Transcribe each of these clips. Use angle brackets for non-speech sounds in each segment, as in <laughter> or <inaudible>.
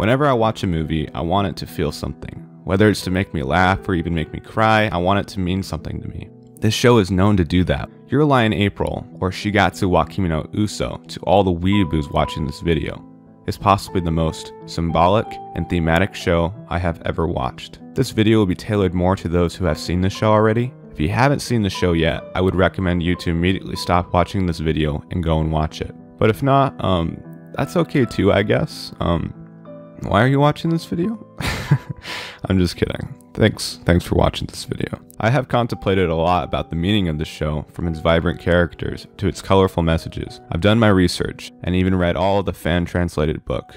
Whenever I watch a movie, I want it to feel something. Whether it's to make me laugh or even make me cry, I want it to mean something to me. This show is known to do that. Your Lie in April, or Shigatsu wa Kimi no Uso, to all the weeaboos watching this video, is possibly the most symbolic and thematic show I have ever watched. This video will be tailored more to those who have seen the show already. If you haven't seen the show yet, I would recommend you to immediately stop watching this video and go and watch it. But if not, um, that's okay too, I guess. Um, why are you watching this video? <laughs> I'm just kidding. Thanks, thanks for watching this video. I have contemplated a lot about the meaning of the show, from its vibrant characters to its colorful messages. I've done my research and even read all the fan translated book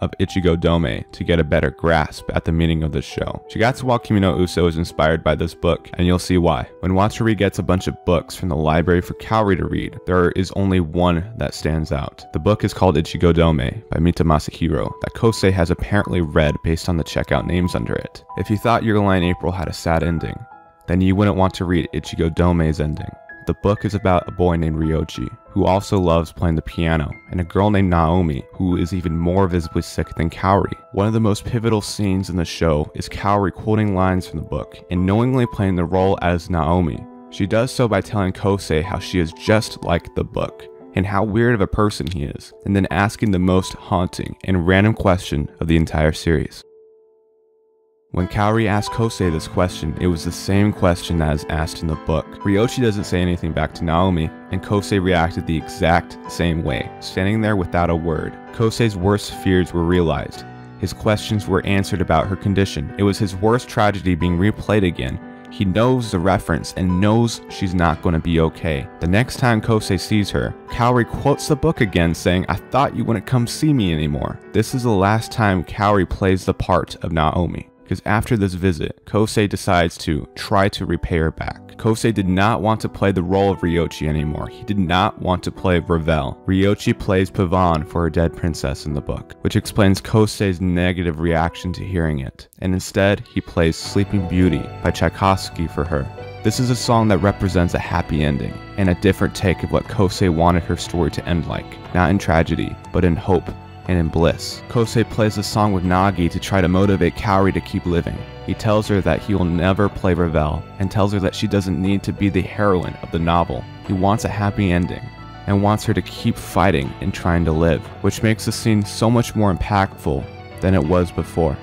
of Ichigo Doumei to get a better grasp at the meaning of this show. Shigatsu wa Kimi no Uso is inspired by this book, and you'll see why. When Matsuri gets a bunch of books from the library for Kaori to read, there is only one that stands out. The book is called Ichigo Doumei by Mita Masahiro that Kosei has apparently read based on the checkout names under it. If you thought Your in April had a sad ending, then you wouldn't want to read Ichigo Doumei's ending. The book is about a boy named Ryochi, who also loves playing the piano, and a girl named Naomi, who is even more visibly sick than Kaori. One of the most pivotal scenes in the show is Kaori quoting lines from the book and knowingly playing the role as Naomi. She does so by telling Kosei how she is just like the book, and how weird of a person he is, and then asking the most haunting and random question of the entire series. When Kaori asked Kosei this question, it was the same question that is asked in the book. Ryochi doesn't say anything back to Naomi, and Kosei reacted the exact same way, standing there without a word. Kosei's worst fears were realized. His questions were answered about her condition. It was his worst tragedy being replayed again. He knows the reference and knows she's not going to be okay. The next time Kosei sees her, Kaori quotes the book again saying, I thought you wouldn't come see me anymore. This is the last time Kaori plays the part of Naomi because after this visit, Kosei decides to try to repay her back. Kosei did not want to play the role of Ryochi anymore. He did not want to play Ravel. Ryochi plays Pavane for her dead princess in the book, which explains Kosei's negative reaction to hearing it. And instead, he plays Sleeping Beauty by Tchaikovsky for her. This is a song that represents a happy ending and a different take of what Kosei wanted her story to end like, not in tragedy, but in hope and in bliss. Kosei plays a song with Nagi to try to motivate Kaori to keep living. He tells her that he will never play Ravel and tells her that she doesn't need to be the heroine of the novel. He wants a happy ending and wants her to keep fighting and trying to live, which makes the scene so much more impactful than it was before.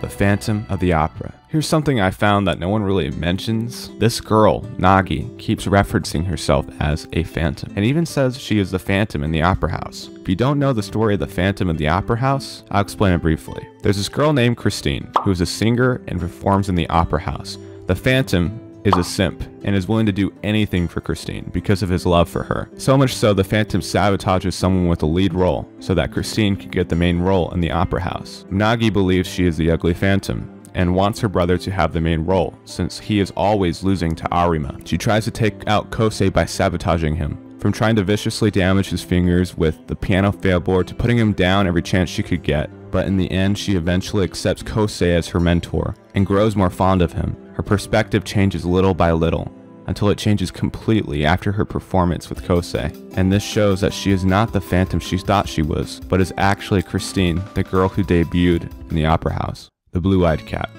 The Phantom of the Opera. Here's something I found that no one really mentions. This girl, Nagi, keeps referencing herself as a phantom, and even says she is the phantom in the opera house. If you don't know the story of the phantom of the opera house, I'll explain it briefly. There's this girl named Christine, who is a singer and performs in the opera house. The phantom is a simp and is willing to do anything for Christine because of his love for her. So much so, the Phantom sabotages someone with a lead role so that Christine could get the main role in the opera house. Nagi believes she is the ugly Phantom and wants her brother to have the main role, since he is always losing to Arima. She tries to take out Kosei by sabotaging him, from trying to viciously damage his fingers with the piano fallboard to putting him down every chance she could get. But in the end, she eventually accepts Kosei as her mentor and grows more fond of him. Her perspective changes little by little, until it changes completely after her performance with Kosei. And this shows that she is not the phantom she thought she was, but is actually Christine, the girl who debuted in the opera house the blue-eyed cat.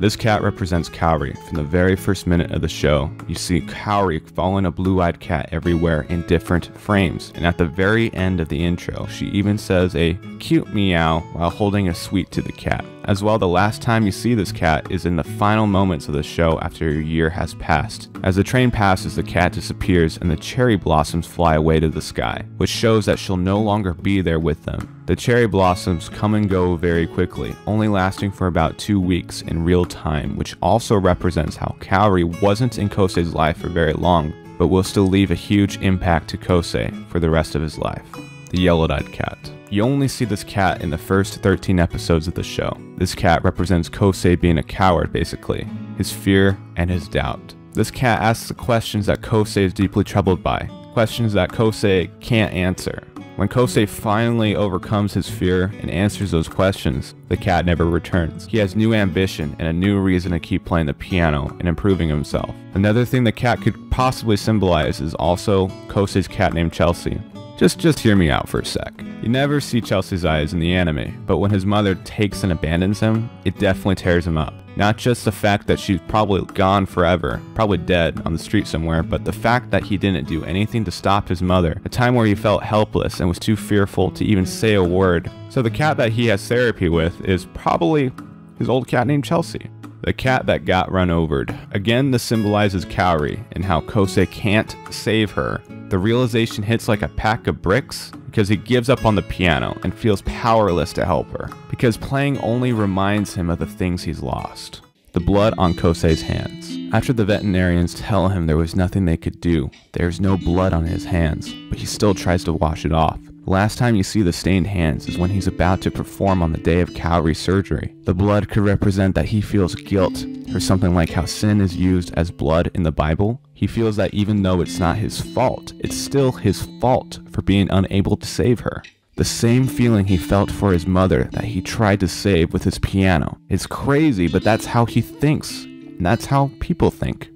This cat represents Kaori. From the very first minute of the show, you see Kaori following a blue-eyed cat everywhere in different frames. And at the very end of the intro, she even says a cute meow while holding a sweet to the cat. As well, the last time you see this cat is in the final moments of the show after a year has passed. As the train passes, the cat disappears and the cherry blossoms fly away to the sky, which shows that she'll no longer be there with them. The cherry blossoms come and go very quickly, only lasting for about two weeks in real time, which also represents how Kaori wasn't in Kosei's life for very long, but will still leave a huge impact to Kosei for the rest of his life. The Yellow-Eyed Cat. You only see this cat in the first 13 episodes of the show. This cat represents Kosei being a coward, basically, his fear and his doubt. This cat asks the questions that Kosei is deeply troubled by, questions that Kosei can't answer. When Kosei finally overcomes his fear and answers those questions, the cat never returns. He has new ambition and a new reason to keep playing the piano and improving himself. Another thing the cat could possibly symbolize is also Kosei's cat named Chelsea. Just just hear me out for a sec. You never see Chelsea's eyes in the anime, but when his mother takes and abandons him, it definitely tears him up. Not just the fact that she's probably gone forever, probably dead on the street somewhere, but the fact that he didn't do anything to stop his mother, a time where he felt helpless and was too fearful to even say a word. So the cat that he has therapy with is probably his old cat named Chelsea. The cat that got run over. Again, this symbolizes Kaori and how Kosei can't save her. The realization hits like a pack of bricks because he gives up on the piano and feels powerless to help her, because playing only reminds him of the things he's lost. The blood on Kosei's hands. After the veterinarians tell him there was nothing they could do, there's no blood on his hands, but he still tries to wash it off. Last time you see the stained hands is when he's about to perform on the day of Kaori's surgery. The blood could represent that he feels guilt for something like how sin is used as blood in the Bible. He feels that even though it's not his fault, it's still his fault for being unable to save her. The same feeling he felt for his mother that he tried to save with his piano. It's crazy, but that's how he thinks, and that's how people think.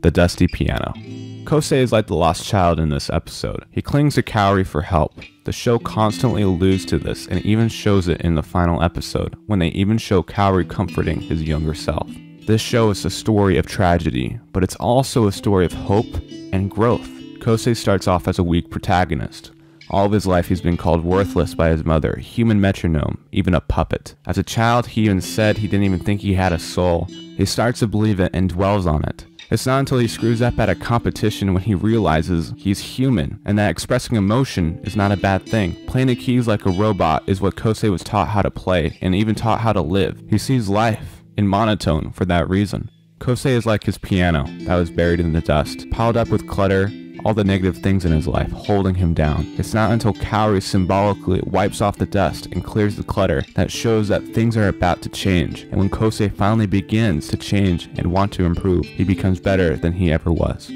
The Dusty Piano. Kosei is like the lost child in this episode. He clings to Kaori for help. The show constantly alludes to this and even shows it in the final episode, when they even show Kaori comforting his younger self. This show is a story of tragedy, but it's also a story of hope and growth. Kosei starts off as a weak protagonist. All of his life he's been called worthless by his mother, human metronome, even a puppet. As a child, he even said he didn't even think he had a soul. He starts to believe it and dwells on it. It's not until he screws up at a competition when he realizes he's human and that expressing emotion is not a bad thing. Playing the keys like a robot is what Kosei was taught how to play and even taught how to live. He sees life in monotone for that reason. Kosei is like his piano that was buried in the dust, piled up with clutter all the negative things in his life holding him down. It's not until Kaori symbolically wipes off the dust and clears the clutter that shows that things are about to change. And when Kosei finally begins to change and want to improve, he becomes better than he ever was.